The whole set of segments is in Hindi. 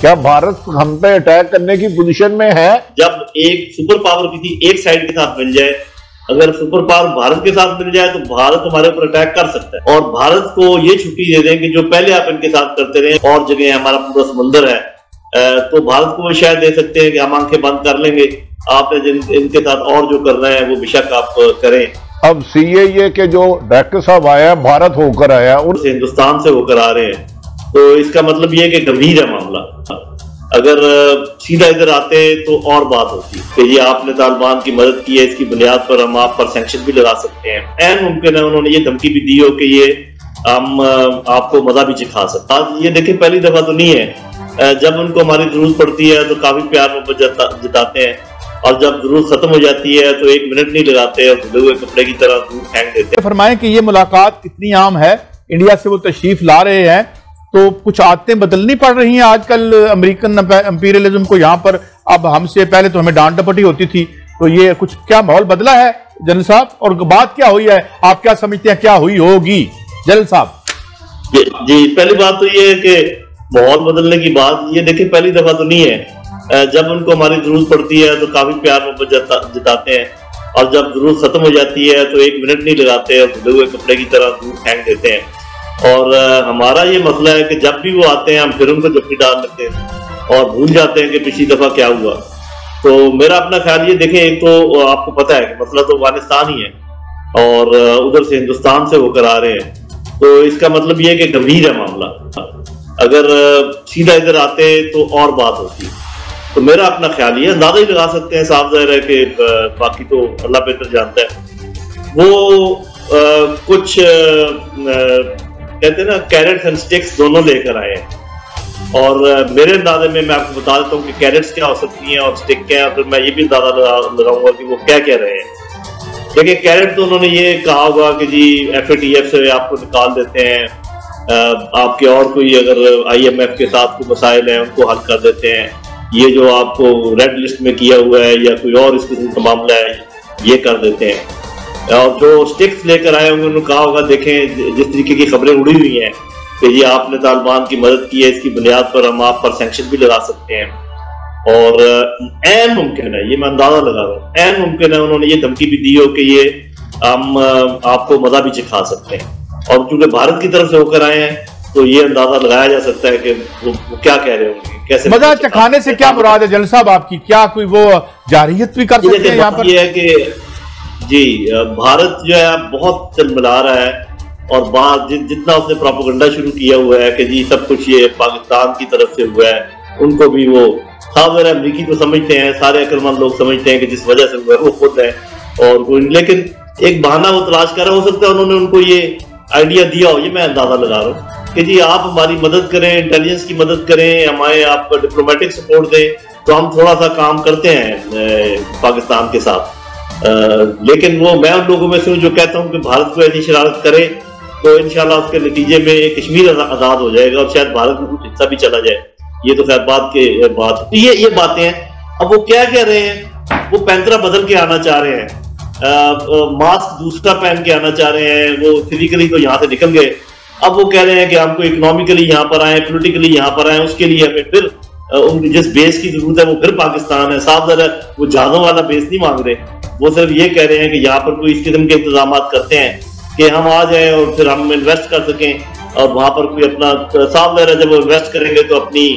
क्या भारत हम पे अटैक करने की पोजीशन में है? जब एक सुपर पावर किसी एक साइड के साथ मिल जाए अगर सुपर पावर भारत के साथ मिल जाए तो भारत हमारे ऊपर अटैक कर सकता है। और भारत को ये छुट्टी दे दें कि जो पहले आप इनके साथ करते रहे और जगह हमारा पूरा समुंदर है तो भारत को शायद दे सकते हैं कि हम आँखें बंद कर लेंगे। आपने जिन इनके साथ और जो करना है वो बेशक आप करें। अब सी के जो डायरेक्टर साहब आया भारत होकर आया उन हिंदुस्तान से होकर आ रहे हैं। तो इसका मतलब यह है कि गंभीर है मामला। अगर सीधा इधर आते तो और बात होती कि ये आपने तालिबान की मदद की है, इसकी बुनियाद पर हम आप पर सेंक्शन भी लगा सकते हैं। एन मुमकिन है उन्होंने ये धमकी भी दी हो कि ये हम आपको मज़ा भी चिखा सकते आज ये देखें, पहली दफ़ा तो नहीं है। जब उनको हमारी ज़रूरत पड़ती है तो काफ़ी प्यार मोहब्बत जताते हैं। और जब ज़रूरत खत्म हो जाती है तो एक मिनट नहीं लगाते और धुले हुए कपड़े की तरह फेंक देते हैं। फरमाए कि ये मुलाकात कितनी आम है, इंडिया से वो तशरीफ़ ला रहे हैं तो कुछ आदतें बदलनी पड़ रही हैं आजकल अमेरिकन एम्पीरियलिज्म को यहाँ पर। अब हमसे पहले तो हमें डांट डपटी होती थी तो ये कुछ क्या माहौल बदला है? जनरल साहब, और बात क्या हुई है? आप क्या समझते हैं क्या हुई होगी? जनरल साहब। जी पहली बात तो ये है कि माहौल बदलने की बात, ये देखिए पहली दफ़ा तो नहीं है। जब उनको हमारी ज़रूरत पड़ती है तो काफ़ी प्यार जताते हैं। और जब ज़रूरत खत्म हो जाती है तो एक मिनट नहीं लगाते धुले हुए कपड़े की तरह दूर फेंक देते हैं। और हमारा ये मसला है कि जब भी वो आते हैं हम फिर उनको जफ्फी डाल देते हैं और भूल जाते हैं कि पिछली दफ़ा क्या हुआ। तो मेरा अपना ख्याल ये देखें एक तो आपको पता है कि मसला तो अफ़गानिस्तान ही है और उधर से हिंदुस्तान से होकर आ रहे हैं। तो इसका मतलब ये है कि गंभीर है मामला। अगर सीधा इधर आते तो और बात होती तो मेरा अपना ख्याल ये अंदाज़ा ही लगा सकते हैं साफ़ ज़ाहिर है कि बाकी तो अल्लाह बेहतर जानता है। वो आ, कुछ आ, कहते हैं ना कैरेट्स एंड स्टिक्स दोनों लेकर आए हैं। और मेरे अंदाजे में मैं आपको बता देता हूँ कि कैरेट्स क्या हो सकती हैं और स्टिक क्या है, फिर मैं ये भी अंदाज़ा लगाऊँगा कि वो क्या कह रहे हैं। देखिए कैरेट तो उन्होंने ये कहा होगा कि जी एफ़ से आपको निकाल देते हैं। आपके और कोई अगर आईएमएफ के साथ कोई मसाइल हैं, उनको हल कर देते हैं। ये जो आपको रेड लिस्ट में किया हुआ है या कोई और इस किस्म का मामला है, ये कर देते हैं। और जो स्टिक्स लेकर आए होंगे उन्होंने कहा होगा देखें जिस तरीके की खबरें उड़ी हुई हैं कि ये आपने तालिबान की मदद की है इसकी बुनियाद पर हम आप पर सेंक्शन भी लगा सकते हैं। और एन मुमकिन है ये मैं अंदाज़ा लगा रहा हूँ एन मुमकिन है उन्होंने ये धमकी भी दी हो कि ये हम आपको मज़ा भी चिखा सकते हैं। और चूँकि भारत की तरफ़ से होकर आए हैं तो ये अंदाज़ा लगाया जा सकता है कि वो, वो क्या कह रहे होंगे कैसे मज़ा चखाने से क्या मुराद है जल साहब आपकी क्या कोई वो जारियत भी कर सकते हैं यहाँ पर? ये है कि जी भारत जो है बहुत चलमिला रहा है और बात जि, जितना उसने प्रोपोगंडा शुरू किया हुआ है कि जी सब कुछ ये पाकिस्तान की तरफ़ से हुआ है उनको भी वो खास जरा अमरीकी को समझते हैं सारे अक्लमंद लोग समझते हैं कि जिस वजह से हुआ है वो खुद है और लेकिन एक बहाना वो तलाश कर रहा हो सकता है उन्होंने उनको ये आइडिया दिया हो ये मैं अंदाज़ा लगा रहा हूँ कि जी आप हमारी मदद करें इंटेलिजेंस की मदद करें हमारे आप डिप्लोमेटिक सपोर्ट दें तो हम थोड़ा सा काम करते हैं पाकिस्तान के साथ। लेकिन वो मैं उन लोगों में से हूँ जो कहता हूँ कि भारत को ऐसी शरारत करे तो इनशाला उसके नतीजे में कश्मीर आज़ाद हो जाएगा और शायद भारत में कुछ हिस्सा भी चला जाए। ये तो खैर बात के बात तो ये ये बातें हैं। अब वो क्या कह रहे हैं? वो पैंतरा बदल के आना चाह रहे हैं। मास्क दूसरा पहन के आना चाह रहे हैं। वो फिजिकली तो यहाँ से निकल गए। अब वो कह रहे हैं कि हमको इकोनॉमिकली यहाँ पर आए पोलिटिकली यहाँ पर आए, उसके लिए हमें फिर उनकी जिस बेस की ज़रूरत है, वो फिर पाकिस्तान है। साफ़ जरा, वो जहाजों वाला बेस नहीं मांग रहे। वो सिर्फ़ ये कह रहे हैं कि यहाँ पर कोई इस किस्म के इंतज़ाम करते हैं कि हम आ जाए और फिर हम इन्वेस्ट कर सकें और वहाँ पर कोई अपना, साफ़ वगैरह जब वो इन्वेस्ट करेंगे तो अपनी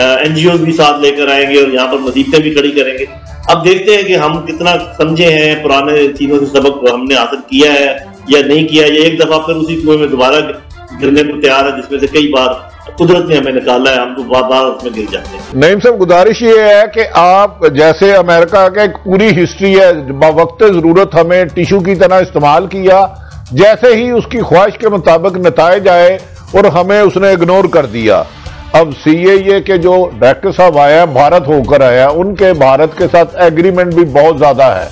एनजीओ भी साथ लेकर आएँगे और यहाँ पर मसीबतें भी खड़ी करेंगे। अब देखते हैं कि हम कितना समझे हैं, पुराने चीज़ों से सबक हमने हासिल किया है या नहीं किया है। या एक दफ़ा फिर उसी कुएँ में दोबारा गिरने को तैयार है, जिसमें से कई बार कुदरत ने हमें निकाला है, हम तो बार बार उसमें गिर जाते हैं। नईम साहब, गुजारिश ये है कि आप जैसे अमेरिका का एक पूरी हिस्ट्री है वक्त ज़रूरत हमें टिश्यू की तरह इस्तेमाल किया, जैसे ही उसकी ख्वाहिश के मुताबिक नतज आए और हमें उसने इग्नोर कर दिया। अब सी ए के जो डायरेक्टर साहब आया भारत होकर आया उनके भारत के साथ एग्रीमेंट भी बहुत ज़्यादा है।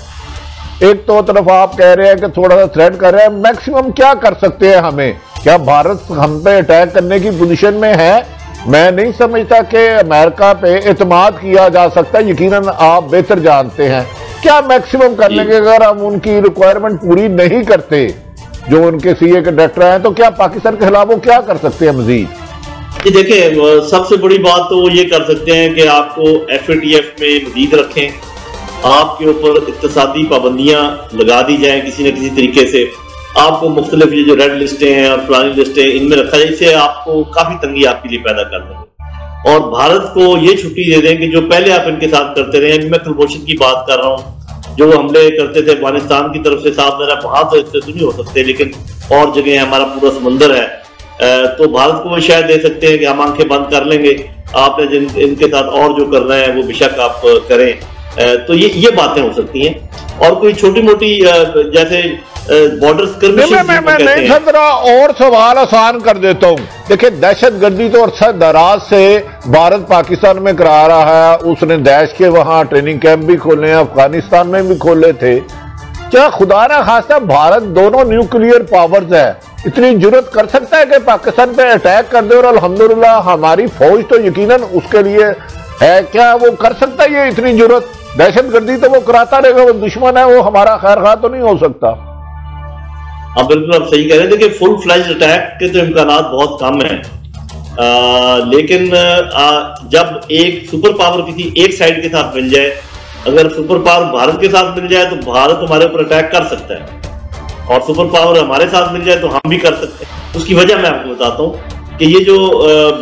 एक तो तरफ़ आप कह रहे हैं कि थोड़ा सा थ्रेट कर रहे हैं मैक्सिमम क्या कर सकते हैं हमें? क्या भारत हम पे अटैक करने की पोजीशन में है? मैं नहीं समझता कि अमेरिका पे एतमाद किया जा सकता यकीनन आप बेहतर जानते हैं। क्या मैक्सिमम कर लेंगे अगर हम उनकी रिक्वायरमेंट पूरी नहीं करते जो उनके सीए के डायरेक्टर हैं तो क्या पाकिस्तान के खिलाफ वो क्या कर सकते हैं मजीद? जी देखें सबसे बड़ी बात तो वो ये कर सकते हैं कि आपको एफ़ में मजीद रखें। आपके ऊपर इकतदी पाबंदियाँ लगा दी जाए किसी न किसी तरीके से। आपको मुख्तलिफ़ ये जो रेड लिस्टें हैं और पुरानी लिस्टें इनमें रखा जाए, इससे आपको काफ़ी तंगी आपके लिए पैदा कर देंगे। और भारत को ये छुट्टी दे दें कि जो पहले आप इनके साथ करते रहे मैं कुलभूषण की बात कर रहा हूँ, जो हमले करते थे अफ़गानिस्तान की तरफ़ से, साफ़ मेरा वहाँ तो इससे तो नहीं हो सकते, लेकिन और जगह हमारा पूरा समंदर है। तो भारत को वो शायद दे सकते हैं कि हम आँखें बंद कर लेंगे, आपने जिन, इनके साथ और जो कर रहे हैं, वो बेशक आप करें। तो ये ये बातें हो सकती हैं। और कोई छोटी मोटी जैसे बॉर्डर मैं, मैं नहीं खतरा और सवाल आसान कर देता हूँ। देखिए दहशत गर्दी तो अरसा दराज से भारत पाकिस्तान में करा रहा है। उसने दैश के वहाँ ट्रेनिंग कैंप भी खोले हैं अफ़गानिस्तान में भी खोले थे। क्या खुदा ना खासा भारत दोनों न्यूक्लियर पावर्स है। इतनी ज़रूरत कर सकता है कि पाकिस्तान पे अटैक कर दे और अल्हम्दुलिल्लाह हमारी फौज तो यकीनन उसके लिए है। क्या वो कर सकता है ये इतनी ज़रूरत? दहशत गर्दी तो वो कराता रहेगा वो दुश्मन है वो हमारा खैर खा तो नहीं हो सकता। हाँ बिल्कुल आप सही कह रहे हैं। देखिए फुल फ्लैश अटैक के तो इम्कान बहुत कम है। आ, लेकिन आ, जब एक सुपर पावर किसी एक साइड के साथ मिल जाए अगर सुपर पावर भारत के साथ मिल जाए तो भारत हमारे ऊपर अटैक कर सकता है। और सुपर पावर हमारे साथ मिल जाए तो हम भी कर सकते हैं। उसकी वजह मैं आपको बताता हूँ कि ये जो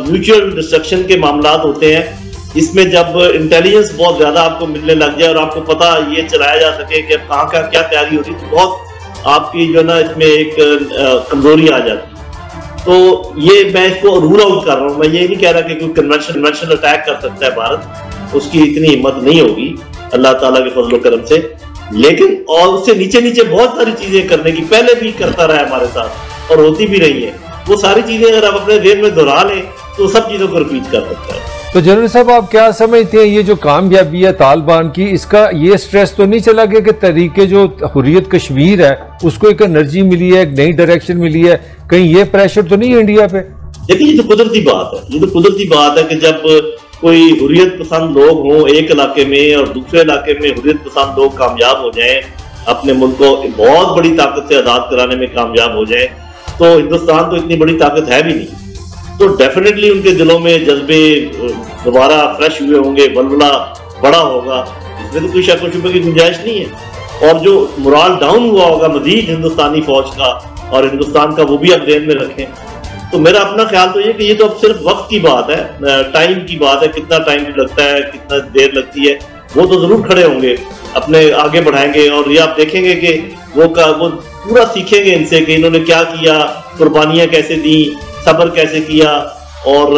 म्यूचुअल डिस्ट्रक्शन के मामला होते हैं इसमें जब इंटेलिजेंस बहुत ज़्यादा आपको मिलने लग जाए और आपको पता ये चलाया जा सके कि अब कहाँ का क्या तैयारी हो रही तो बहुत आपकी जो है ना इसमें एक कमज़ोरी आ जाती तो ये मैं इसको रूल आउट कर रहा हूँ। मैं ये नहीं कह रहा कि कोई कन्वेंशन कन्वेंशनल अटैक कर सकता है भारत। उसकी इतनी हिम्मत नहीं होगी, अल्लाह ताला के फजल करम से। लेकिन और उससे नीचे नीचे बहुत सारी चीज़ें करने की, पहले भी करता रहा है हमारे साथ, और होती भी रही है। वो सारी चीज़ें अगर आप अपने जेल में दोहरा लें तो सब चीज़ों को रिपीट कर सकता है। तो जनरल साहब, आप क्या समझते हैं, ये जो कामयाबी है तालिबान की, इसका ये स्ट्रेस तो नहीं चला गया कि तरीके जो हुरियत कश्मीर है, उसको एक एनर्जी मिली है, एक नई डायरेक्शन मिली है, कहीं ये प्रेशर तो नहीं है इंडिया पे? देखिए, ये तो कुदरती बात है, ये तो कुदरती बात है कि जब कोई हुरियत पसंद लोग हों एक इलाके में और दूसरे इलाके में हुरियत पसंद लोग कामयाब हो जाए, अपने मुल्क को बहुत बड़ी ताकत से आज़ाद कराने में कामयाब हो जाए तो हिंदुस्तान तो इतनी बड़ी ताकत है भी नहीं। तो डेफिनेटली उनके दिलों में जज्बे, दोबारा फ्रेश हुए होंगे, बलबला बड़ा होगा। इसमें तो कोई शक शुबे की गुंजाइश नहीं है। और जो मुराल डाउन हुआ होगा मजीद हिंदुस्तानी फौज का और हिंदुस्तान का वो भी आप जेल में रखें। तो मेरा अपना ख्याल तो ये कि ये तो अब सिर्फ़ वक्त की बात है टाइम की बात है, कितना टाइम लगता है, कितना देर लगती है, वो तो ज़रूर खड़े होंगे, अपने आगे बढ़ाएँगे और ये आप देखेंगे कि वो का, वो पूरा सीखेंगे इनसे कि इन्होंने क्या किया, कुर्बानियाँ कैसे दी सबर कैसे किया और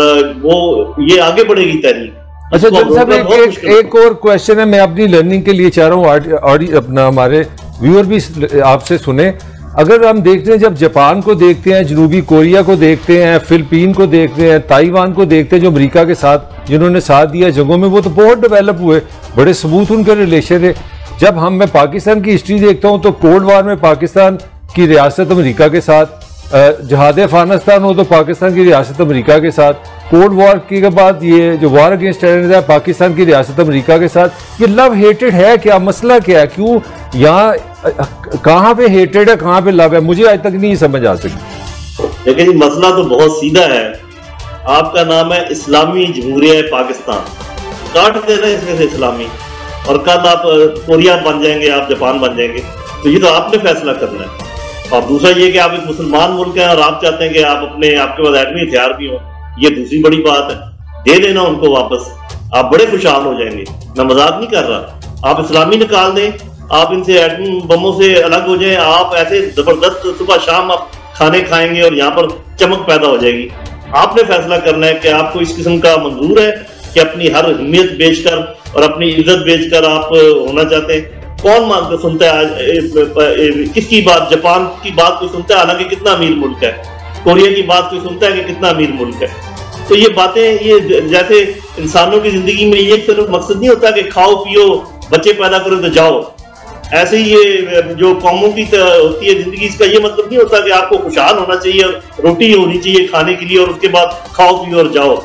वो ये आगे बढ़ेगी तहरीक अच्छा जब साहब एक, एक, एक और क्वेश्चन है मैं अपनी लर्निंग के लिए चाह रहा हूँ और अपना हमारे व्यूअर भी आपसे सुने। अगर हम देखते हैं जब जापान को देखते हैं जनूबी कोरिया को देखते हैं फिलिपीन को देखते हैं ताइवान को देखते हैं जो अमेरिका के साथ जिन्होंने साथ दिया जगहों में वो तो बहुत डेवलप हुए बड़े सबूत उनके रिलेशन है। जब हम मैं पाकिस्तान की हिस्ट्री देखता हूँ तो कोल्ड वार में पाकिस्तान की रियासत अमरीका के साथ जहाद अफ़गानिस्तान हो तो पाकिस्तान की रियासत अमरीका के साथ। कोल्ड वॉर के बाद ये जो वार अगेंस्ट टेररिज्म है, पाकिस्तान की रियासत अमरीका के साथ। ये लव हेटेड है क्या? मसला क्या है? क्यों? यहाँ कहाँ पे हेटेड है, कहाँ पे लव है? मुझे आज तक नहीं समझ आ सकी। लेकिन मसला तो बहुत सीधा है। आपका नाम है इस्लामी जमहूरिया पाकिस्तान। काट दे देना इसमें से इस्लामी। और कल आप कोरिया बन जाएँगे, आप जापान बन जाएँगे। तो ये तो आपने फैसला करना है। और दूसरा ये कि आप एक मुसलमान मुल्क हैं और आप चाहते हैं कि आप अपने, आपके पास एटमी हथियार भी हो, ये दूसरी बड़ी बात है। दे देना उनको वापस। आप बड़े खुशहाल हो जाएँगे। मैं मज़ाक नहीं कर रहा। आप इस्लामी निकाल दें, आप इनसे एटमी बमों से अलग हो जाए, आप ऐसे ज़बरदस्त सुबह शाम आप खाने खाएँगे और यहाँ पर चमक पैदा हो जाएगी। आपने फैसला करना है कि आपको इस किस्म का मंजूर है कि अपनी हर अहमियत बेचकर और अपनी इज़्ज़त बेचकर आप होना चाहते हैं। कौन मान सुनता है किसकी बात, जापान की बात कोई सुनता है, हालाँकि कितना अमीर मुल्क है। कोरिया की बात कोई सुनता है कि कितना अमीर मुल्क है। तो ये बातें, ये जैसे इंसानों की ज़िंदगी में ये सिर्फ़ मकसद नहीं होता कि खाओ, पियो, बच्चे पैदा करो तो जाओ। ऐसे ही ये, जो कौमों की होती है ज़िंदगी, इसका ये मतलब नहीं होता कि आपको खुशहाल होना चाहिए, रोटी होनी चाहिए खाने के लिए और उसके बाद खाओ, पियो और जाओ।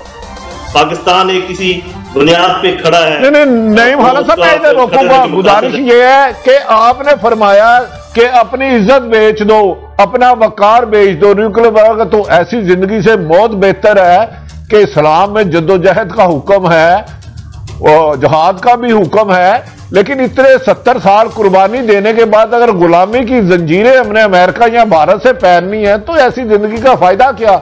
पाकिस्तान एक किसी बुनियाद पे खड़ा है। नहीं नहीं नहीं साहब मैं इधर रोकूँगा गुजारिश ये है कि आपने फरमाया कि अपनी इज़्ज़त बेच दो अपना वकार बेच दो न्यूक्लियर तो ऐसी ज़िंदगी से बहुत बेहतर है कि इस्लाम में जद्दोजहद का हुक्म है जहाद का भी हुक्म है लेकिन इतने सत्तर साल कुर्बानी देने के बाद अगर गुलामी की जंजीरें हमने अमेरिका या भारत से पहननी है तो ऐसी ज़िंदगी का फ़ायदा क्या?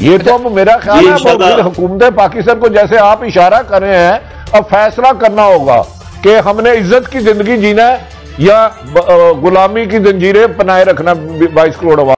ये तो अब मेरा ख्याल है हुकूमत पाकिस्तान को जैसे आप इशारा कर रहे हैं अब फैसला करना होगा कि हमने इज़्ज़त की ज़िंदगी जीना है या गुलामी की जंजीरें बनाए रखना बाईस करोड़ आवाम